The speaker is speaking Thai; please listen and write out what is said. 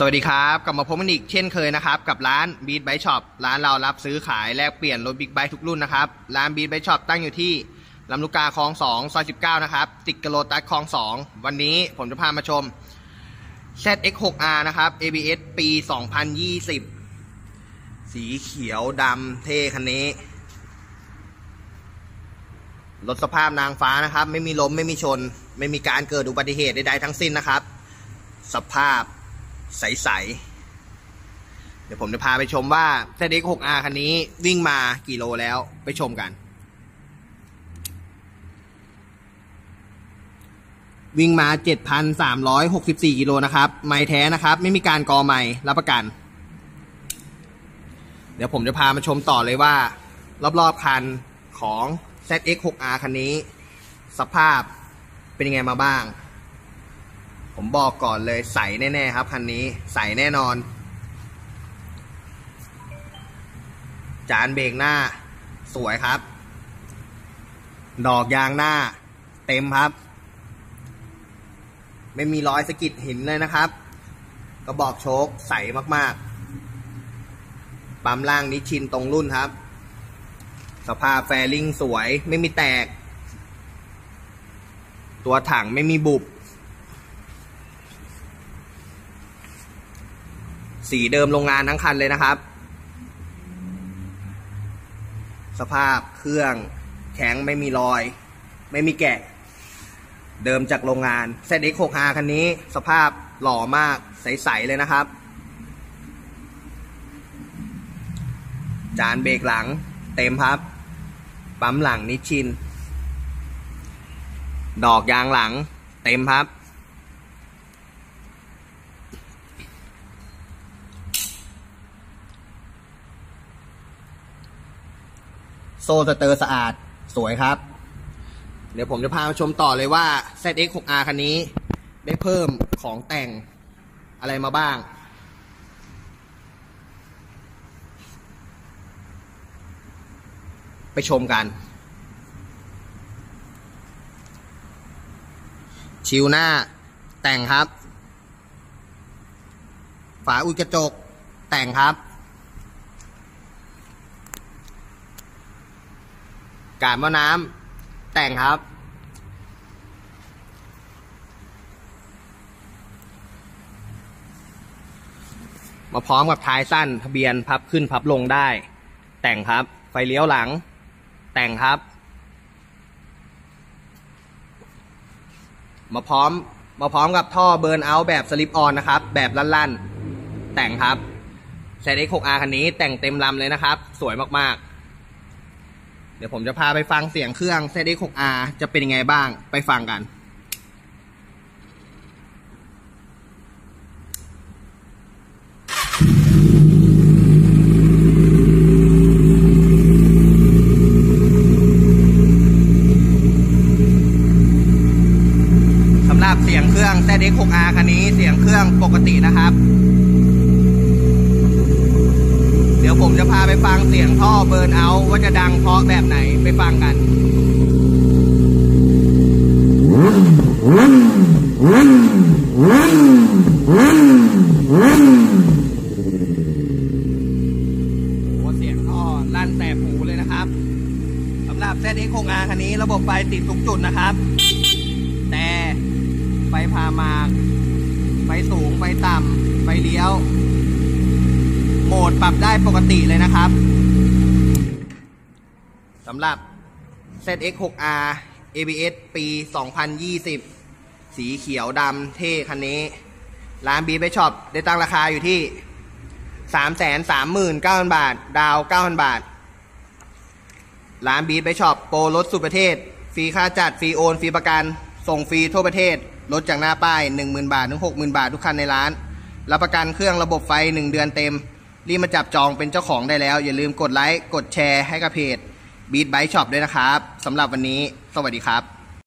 สวัสดีครับ กลับมาพบกันอีกเช่นเคยนะครับ กับร้าน Beat Bike Shop ร้านเรารับซื้อขายแลกเปลี่ยนรถบิ๊กไบค์ทุกรุ่นนะครับ ร้าน Beat Bike Shop ตั้งอยู่ที่ลำลูกกาคลอง2ซอย19 นะครับ ติดกบโลตัสคลอง 2 วันนี้ผมจะพามาชม ZX6R นะครับ ABS ปี 2020 สีเขียวดำเท่คันนี้ รถสภาพนางฟ้านะครับ ไม่มีล้มไม่มีชน ไม่มีการเกิดอุบัติเหตุใดๆทั้งสิ้นนะครับ สภาพ ใสๆ เดี๋ยวผมจะพาไปชมว่า ZX 6R คันนี้วิ่งมากี่โลแล้วไปชมกัน วิ่งมา 7,364 กิโลนะครับ ไม่แท้นะครับ ไม่มีการกอไม่รับประกัน เดี๋ยวผมจะพามาชมต่อเลยว่า รอบๆคันของ ZX 6R คันนี้ สภาพเป็นยังไงมาบ้าง ผมบอกก่อนเลยใสแน่ๆครับคันนี้ใสแน่นอน จานเบรกหน้า สวยครับ ดอกยางหน้า เต็มครับ ไม่มีรอยสะกิดหินเลยนะครับกระบอกโชคใสมากๆ ปั๊มล่างนิชินตรงรุ่นครับ สภาพแฟลิงสวยไม่มีแตก ตัวถังไม่มีบุบ สีเดิมโรงงานทั้งคันเลยนะครับ สภาพเครื่องแข็งไม่มีรอย ไม่มีแกะ เดิมจากโรงงาน ZX6R คันนี้ สภาพหล่อมากใส ๆ เลยนะครับ จานเบรกหลังเต็มครับ ปั๊มหลัง Nissin ดอกยางหลังเต็มครับ โซ่สเตอร์สะอาดสวยครับ เดี๋ยวผมจะพามาชมต่อเลยว่า ZX6R คันนี้ ได้เพิ่มของแต่งอะไรมาบ้าง ไปชมกัน ชิวหน้าแต่งครับ ฝาอุดกระจกแต่งครับ การว่าน้ำแต่งครับ มาพร้อมกับท้ายสั้นทะเบียนพับขึ้นพับลงได้ แต่งครับ ไฟเลี้ยวหลัง แต่งครับ มาพร้อมมาพร้อมกับท่อเบิร์นเอาท์แบบสลิปออนนะครับ แบบลั่นๆ แต่งครับใช้ X6R คันนี้แต่งเต็มลำเลยนะครับ สวยมากๆ เดี๋ยวผมจะพาไปฟังเสียงเครื่อง ZX6R จะเป็นยังไงบ้างไปฟังกันสำหรับเสียงเครื่อง ZX6R คันนี้เสียงเครื่องปกตินะครับ จะพาไปฟังเสียงท่อเบิร์นเอาท์ว่าจะดังเพราะแบบไหนไปฟังกัน โอ้เสียงท่อลั่นแสบหูเลยนะครับสำหรับ ZX6R คันนี้ระบบไฟติดทุกจุดนะครับ แต่ไฟพามาไฟสูงไฟต่ำไฟเลี้ยว โหมดปรับได้ปกติเลยนะครับสำหรับ ZX6R ABS ปี 2020 สีเขียวดำเท่คันนี้ ร้าน B Bike Shop ได้ตั้งราคาอยู่ที่ 339,000 บาท ดาวน์ 9,000 บาท ร้าน B Bike Shop โปรลดสุดประเทศ ฟรีค่าจัด ฟรีโอน ฟรีประกัน ส่งฟรีทั่วประเทศ ลดจากหน้าป้าย 10,000 บาท ถึง 60,000 บาททุกคันในร้าน รับประกันเครื่องระบบไฟ 1 เดือนเต็ม รีบมาจับจองเป็นเจ้าของได้แล้ว อย่าลืมกดไลค์ กดแชร์ให้กับเพจบีทไบช็อปด้วยนะครับสำหรับวันนี้ สวัสดีครับ